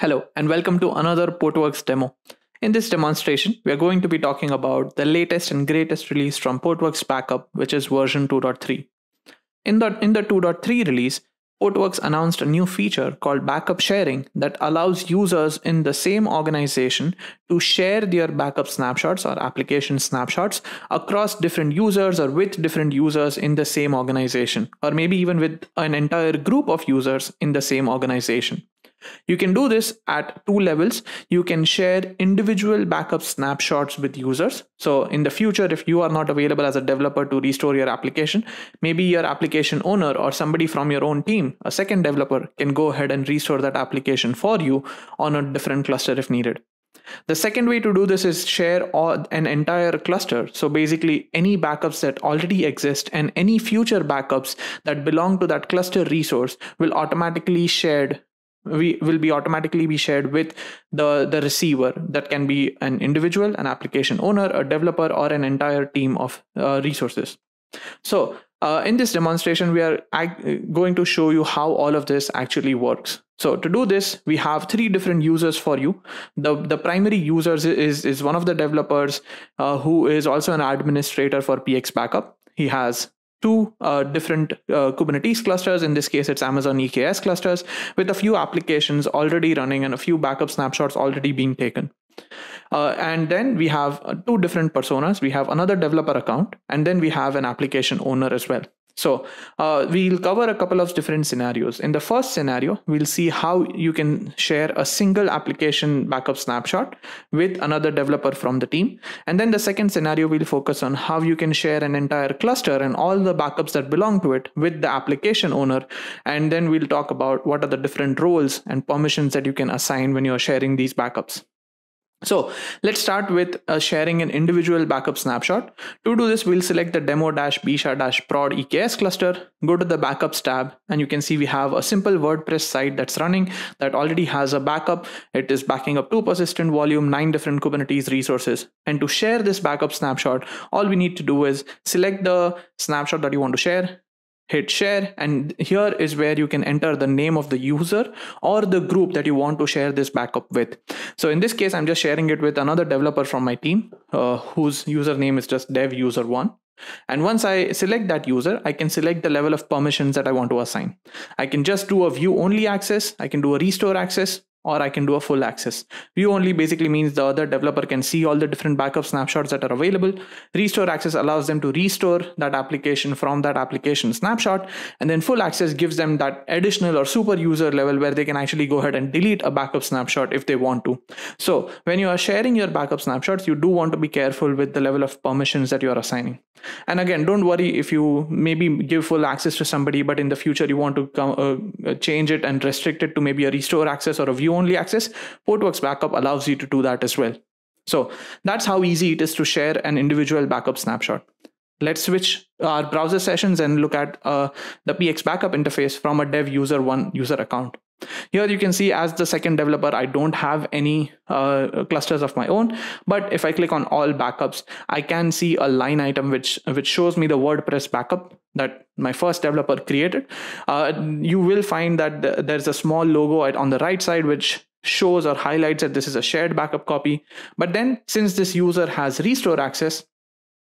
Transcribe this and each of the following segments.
Hello and welcome to another Portworx demo. In this demonstration, we are going to be talking about the latest and greatest release from Portworx Backup, which is version 2.3. In the, in the 2.3 release, Portworx announced a new feature called backup sharing that allows users in the same organization to share their backup snapshots or application snapshots across different users or with different users in the same organization, or maybe even with an entire group of users in the same organization. You can do this at two levels. You can share individual backup snapshots with users. So in the future, if you are not available as a developer to restore your application, maybe your application owner or somebody from your own team, a second developer can go ahead and restore that application for you on a different cluster if needed. The second way to do this is share an entire cluster. So basically any backups that already exist and any future backups that belong to that cluster resource will automatically shared we will be automatically be shared with the the receiver that can be an individual an application owner a developer or an entire team of uh, resources. So uh, in this demonstration we are going to show you how all of this actually works. So to do this we have three different users for you. The the primary users is is one of the developers uh, who is also an administrator for px backup. He has two uh, different uh, Kubernetes clusters. In this case, it's Amazon EKS clusters with a few applications already running and a few backup snapshots already being taken. Uh, and then we have uh, two different personas. We have another developer account, and then we have an application owner as well. So uh, we'll cover a couple of different scenarios. In the first scenario, we'll see how you can share a single application backup snapshot with another developer from the team. And then the second scenario, we'll focus on how you can share an entire cluster and all the backups that belong to it with the application owner. And then we'll talk about what are the different roles and permissions that you can assign when you're sharing these backups. So let's start with uh, sharing an individual backup snapshot. To do this, we'll select the demo-bisha-prod EKS cluster, go to the backups tab, and you can see we have a simple WordPress site that's running that already has a backup. It is backing up to persistent volume, nine different Kubernetes resources. And to share this backup snapshot, all we need to do is select the snapshot that you want to share, hit share and here is where you can enter the name of the user or the group that you want to share this backup with so in this case i'm just sharing it with another developer from my team uh, whose username is just dev user one and once I select that user, I can select the level of permissions that I want to assign. I can just do a view only access. I can do a restore access or I can do a full access. View only basically means the other developer can see all the different backup snapshots that are available. Restore access allows them to restore that application from that application snapshot. And then full access gives them that additional or super user level where they can actually go ahead and delete a backup snapshot if they want to. So when you are sharing your backup snapshots, you do want to be careful with the level of permissions that you are assigning. And again, don't worry if you maybe give full access to somebody, but in the future you want to come, uh, change it and restrict it to maybe a restore access or a view only access. Portworx Backup allows you to do that as well. So that's how easy it is to share an individual backup snapshot. Let's switch our browser sessions and look at uh, the PX backup interface from a dev user one user account. Here you can see as the second developer, I don't have any uh, clusters of my own. But if I click on all backups, I can see a line item which, which shows me the WordPress backup that my first developer created. Uh, you will find that th there's a small logo on the right side which shows or highlights that this is a shared backup copy. But then since this user has restore access,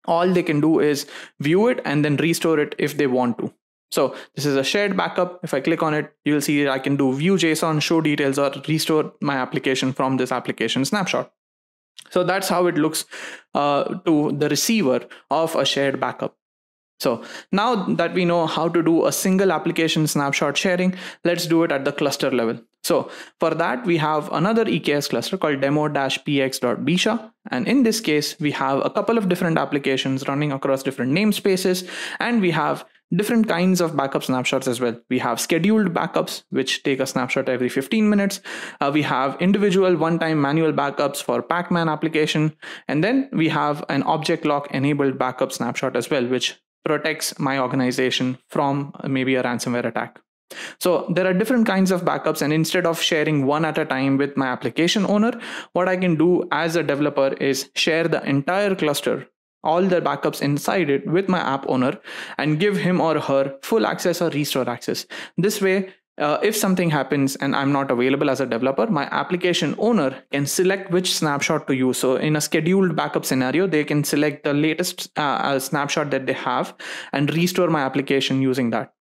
all they can do is view it and then restore it if they want to. So this is a shared backup. If I click on it, you'll see I can do view JSON, show details, or restore my application from this application snapshot. So that's how it looks uh, to the receiver of a shared backup. So now that we know how to do a single application snapshot sharing, let's do it at the cluster level. So for that, we have another EKS cluster called demo-px.bisha. And in this case, we have a couple of different applications running across different namespaces, and we have different kinds of backup snapshots as well. We have scheduled backups, which take a snapshot every 15 minutes. Uh, we have individual one-time manual backups for Pacman application. And then we have an object lock enabled backup snapshot as well, which protects my organization from maybe a ransomware attack. So there are different kinds of backups and instead of sharing one at a time with my application owner, what I can do as a developer is share the entire cluster all the backups inside it with my app owner and give him or her full access or restore access. This way, uh, if something happens and I'm not available as a developer, my application owner can select which snapshot to use. So in a scheduled backup scenario, they can select the latest uh, uh, snapshot that they have and restore my application using that.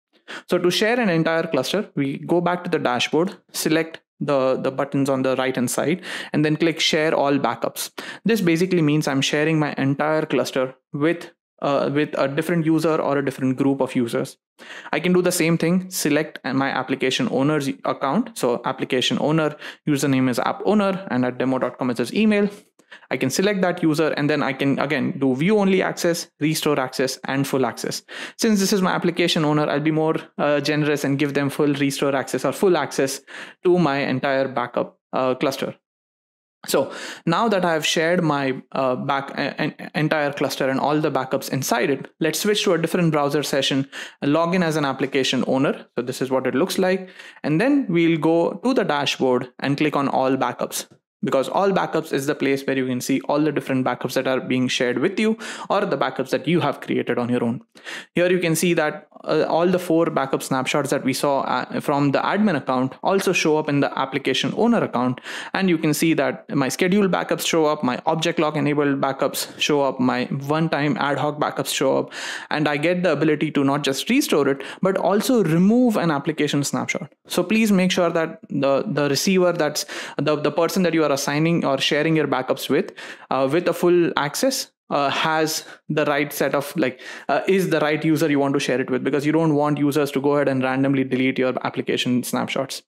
So to share an entire cluster, we go back to the dashboard, select the, the buttons on the right hand side, and then click share all backups. This basically means I'm sharing my entire cluster with uh, with a different user or a different group of users. I can do the same thing, select my application owner's account. So application owner, username is app owner, and at demo.com it says email. I can select that user and then I can again do view only access, restore access, and full access. Since this is my application owner, I'll be more uh, generous and give them full restore access or full access to my entire backup uh, cluster. So now that I've shared my uh, back uh, entire cluster and all the backups inside it, let's switch to a different browser session, log in as an application owner. So this is what it looks like. And then we'll go to the dashboard and click on all backups because all backups is the place where you can see all the different backups that are being shared with you or the backups that you have created on your own. Here you can see that uh, all the four backup snapshots that we saw uh, from the admin account also show up in the application owner account. And you can see that my scheduled backups show up, my object lock enabled backups show up, my one time ad hoc backups show up. And I get the ability to not just restore it, but also remove an application snapshot. So please make sure that the, the receiver that's the, the person that you are assigning or sharing your backups with, uh, with a full access uh, has the right set of like uh, is the right user you want to share it with because you don't want users to go ahead and randomly delete your application snapshots.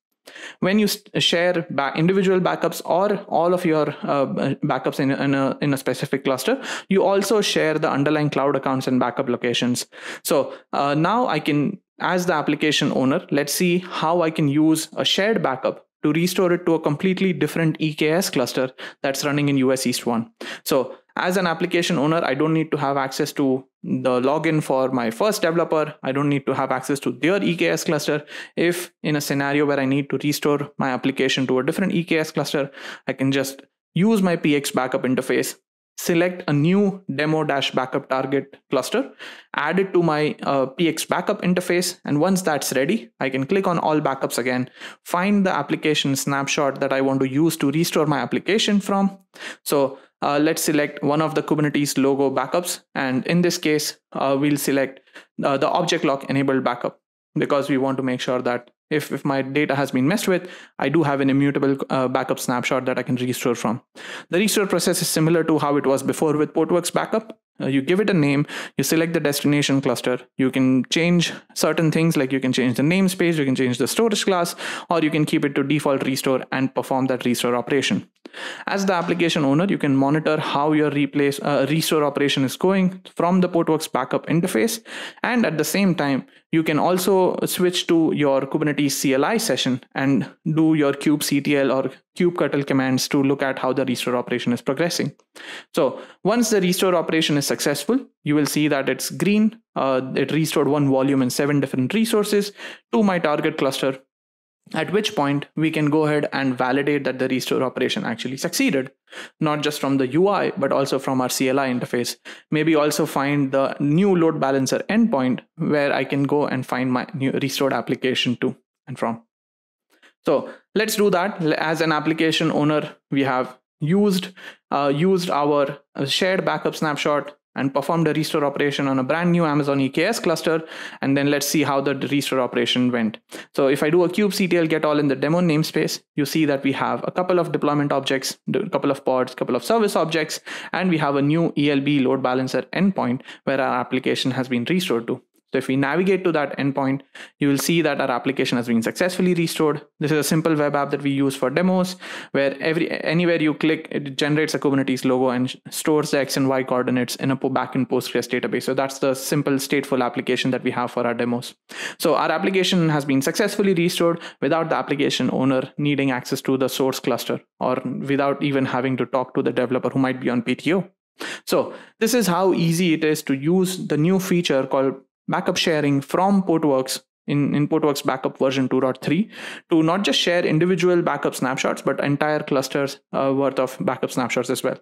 When you share individual backups or all of your uh, backups in, in, a, in a specific cluster you also share the underlying cloud accounts and backup locations. So uh, now i can as the application owner let's see how i can use a shared backup to restore it to a completely different EKS cluster that's running in US East 1. So as an application owner, I don't need to have access to the login for my first developer. I don't need to have access to their EKS cluster. If in a scenario where I need to restore my application to a different EKS cluster, I can just use my PX backup interface, select a new demo dash backup target cluster, add it to my uh, PX backup interface. And once that's ready, I can click on all backups again, find the application snapshot that I want to use to restore my application from. So uh, let's select one of the Kubernetes logo backups. And in this case, uh, we'll select uh, the object lock enabled backup because we want to make sure that if, if my data has been messed with, I do have an immutable uh, backup snapshot that I can restore from. The restore process is similar to how it was before with Portworx backup. Uh, you give it a name, you select the destination cluster. You can change certain things like you can change the namespace, you can change the storage class, or you can keep it to default restore and perform that restore operation. As the application owner, you can monitor how your replace uh, restore operation is going from the Portworx backup interface. And at the same time, you can also switch to your Kubernetes CLI session and do your kubectl or kubectl commands to look at how the restore operation is progressing. So once the restore operation is successful, you will see that it's green. Uh, it restored one volume and seven different resources to my target cluster at which point we can go ahead and validate that the restore operation actually succeeded, not just from the UI, but also from our CLI interface. Maybe also find the new load balancer endpoint where I can go and find my new restored application to and from. So let's do that. As an application owner, we have used uh, used our shared backup snapshot and performed a restore operation on a brand new Amazon EKS cluster. And then let's see how the restore operation went. So if I do a kubectl get all in the demo namespace, you see that we have a couple of deployment objects, a couple of pods, a couple of service objects, and we have a new ELB load balancer endpoint where our application has been restored to. So if we navigate to that endpoint, you will see that our application has been successfully restored. This is a simple web app that we use for demos, where every anywhere you click, it generates a Kubernetes logo and stores the X and Y coordinates in a backend Postgres database. So that's the simple stateful application that we have for our demos. So our application has been successfully restored without the application owner needing access to the source cluster or without even having to talk to the developer who might be on PTO. So this is how easy it is to use the new feature called backup sharing from Portworx in, in Portworx backup version 2.3 to not just share individual backup snapshots, but entire clusters uh, worth of backup snapshots as well.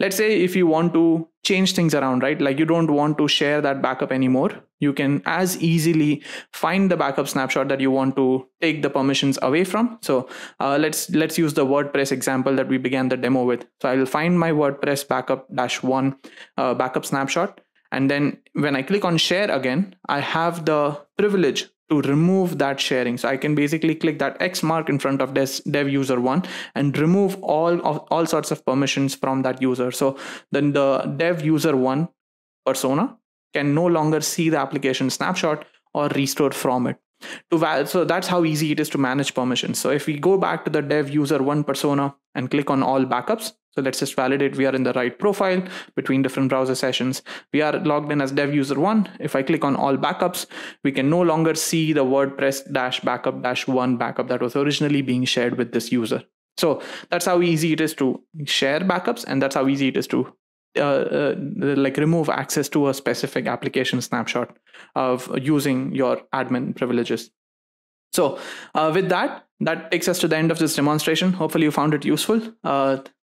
Let's say if you want to change things around, right? Like you don't want to share that backup anymore. You can as easily find the backup snapshot that you want to take the permissions away from. So uh, let's let's use the WordPress example that we began the demo with. So I will find my WordPress backup dash one uh, backup snapshot. And then when I click on share again, I have the privilege to remove that sharing. So I can basically click that X mark in front of this dev user one and remove all of all sorts of permissions from that user. So then the dev user one persona can no longer see the application snapshot or restore from it. To so that's how easy it is to manage permissions. So if we go back to the dev user one persona and click on all backups, so let's just validate we are in the right profile between different browser sessions. We are logged in as dev user one. If I click on all backups, we can no longer see the WordPress dash backup dash one backup that was originally being shared with this user. So that's how easy it is to share backups, and that's how easy it is to uh, uh, like remove access to a specific application snapshot of using your admin privileges. So uh, with that, that takes us to the end of this demonstration. Hopefully you found it useful.